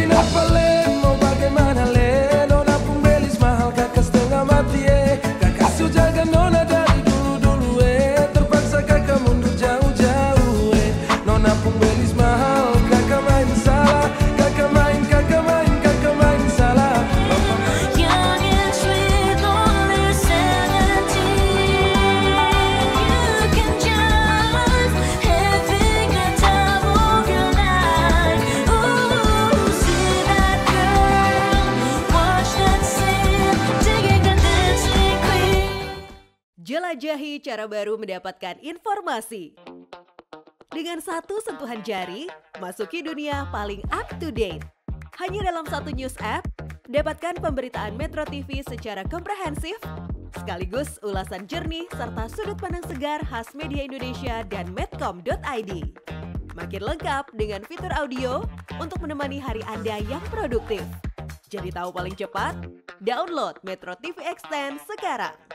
picking up a little. Jelajahi cara baru mendapatkan informasi. Dengan satu sentuhan jari, masuki dunia paling up to date. Hanya dalam satu news app, dapatkan pemberitaan Metro TV secara komprehensif, sekaligus ulasan jernih serta sudut pandang segar khas media Indonesia dan medcom.id. Makin lengkap dengan fitur audio untuk menemani hari Anda yang produktif. Jadi tahu paling cepat? Download Metro TV Extend sekarang.